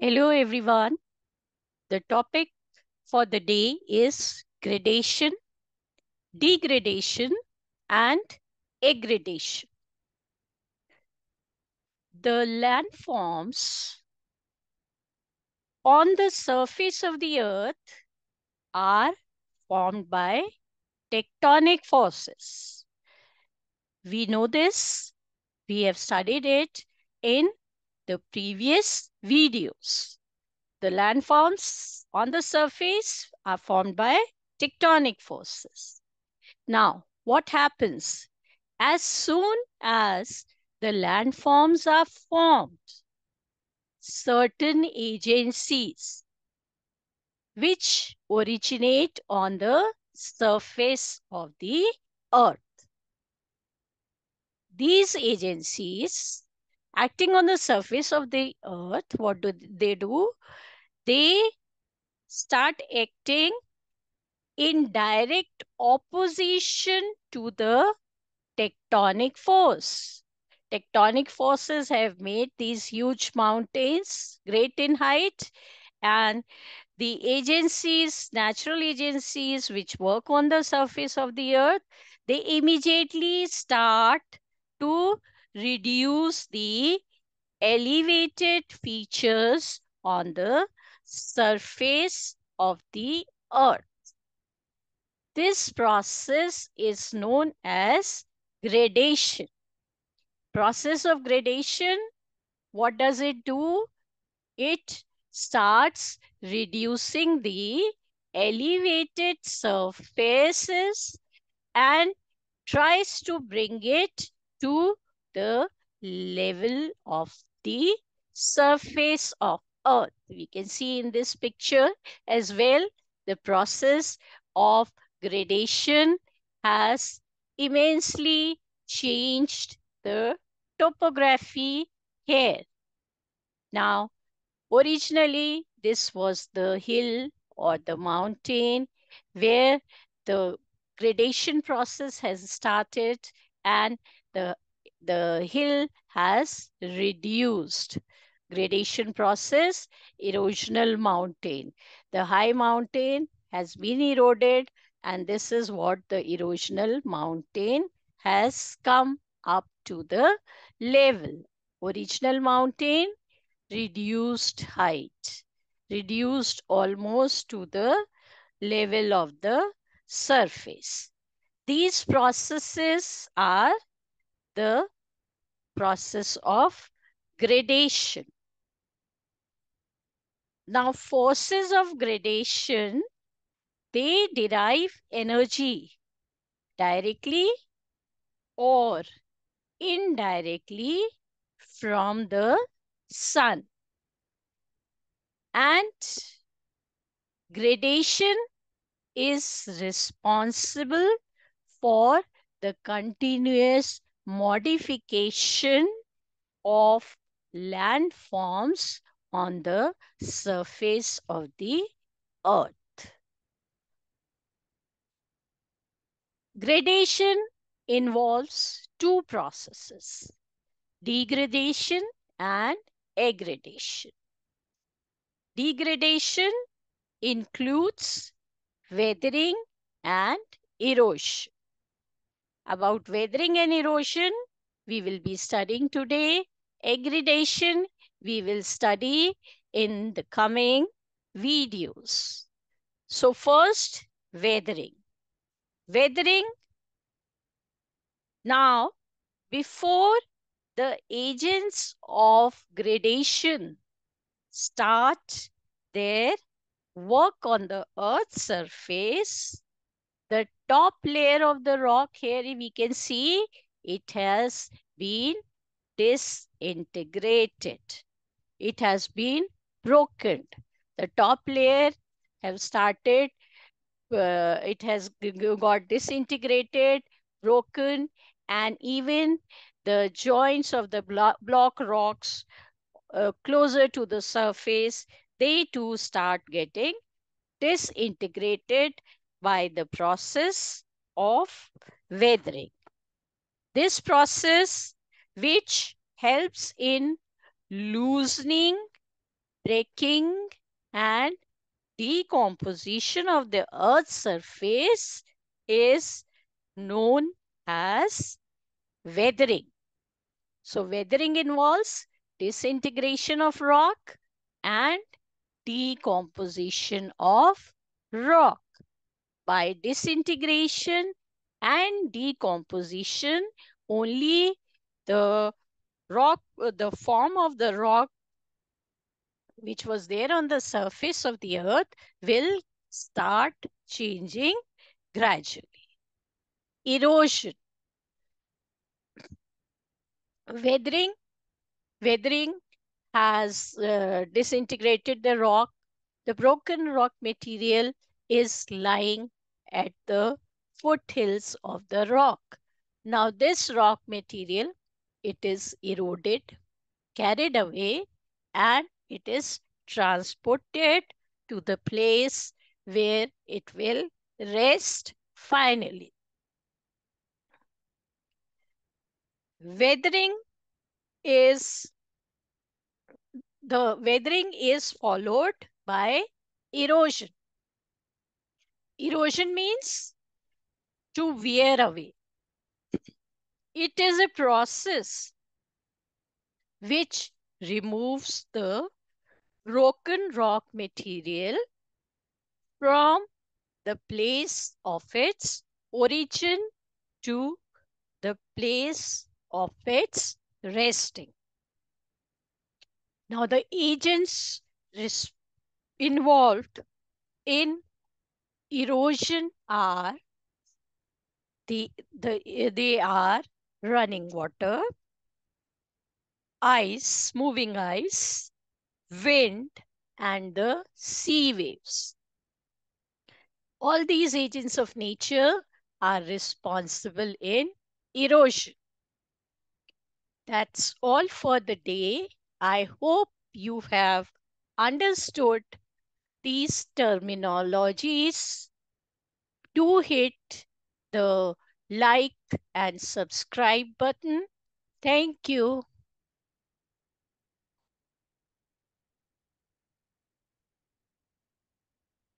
Hello, everyone. The topic for the day is gradation, degradation, and aggradation. The landforms on the surface of the earth are formed by tectonic forces. We know this. We have studied it in the previous videos. The landforms on the surface are formed by tectonic forces. Now, what happens? As soon as the landforms are formed, certain agencies which originate on the surface of the earth. These agencies acting on the surface of the earth, what do they do? They start acting in direct opposition to the tectonic force. Tectonic forces have made these huge mountains great in height and the agencies, natural agencies which work on the surface of the earth, they immediately start to reduce the elevated features on the surface of the earth. This process is known as gradation. Process of gradation, what does it do? It starts reducing the elevated surfaces and tries to bring it to the level of the surface of earth. We can see in this picture as well, the process of gradation has immensely changed the topography here. Now, originally, this was the hill or the mountain where the gradation process has started and the, the hill has reduced. Gradation process, erosional mountain. The high mountain has been eroded and this is what the erosional mountain has come up to the level. Original mountain, reduced height, reduced almost to the level of the surface. These processes are the process of gradation. Now, forces of gradation they derive energy directly or indirectly from the sun. And gradation is responsible for the continuous modification of landforms on the surface of the earth. Gradation involves two processes, degradation and aggradation. Degradation includes weathering and erosion. About weathering and erosion, we will be studying today. Aggradation, we will study in the coming videos. So first, weathering. Weathering. Now, before the agents of gradation start their work on the earth's surface, the top layer of the rock here we can see it has been disintegrated. It has been broken. The top layer have started uh, it has got disintegrated, broken, and even the joints of the block, block rocks uh, closer to the surface, they too start getting disintegrated by the process of weathering. This process which helps in loosening breaking and decomposition of the earth's surface is known as weathering. So weathering involves disintegration of rock and decomposition of rock. By disintegration and decomposition, only the rock, the form of the rock which was there on the surface of the earth will start changing gradually. Erosion. Weathering. Weathering has uh, disintegrated the rock. The broken rock material is lying at the foothills of the rock. Now this rock material, it is eroded, carried away and it is transported to the place where it will rest finally. Weathering is the weathering is followed by erosion. Erosion means to wear away. It is a process which removes the broken rock material from the place of its origin to the place of its resting. Now the agents involved in erosion are the, the, they are running water, ice, moving ice, wind, and the sea waves. All these agents of nature are responsible in erosion. That's all for the day. I hope you have understood these terminologies. Do hit the like and subscribe button. Thank you.